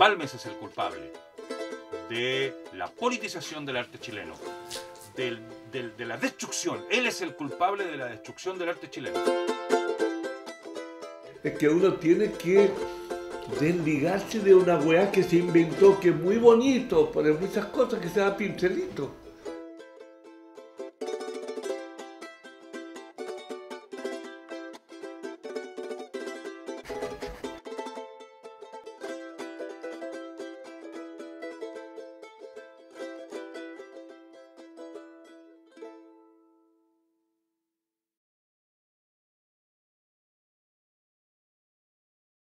Balmes es el culpable de la politización del arte chileno, de la destrucción. Él es el culpable de la destrucción del arte chileno. Es que uno tiene que desligarse de una weá que se inventó, que es muy bonito, por muchas cosas que se da pincelito.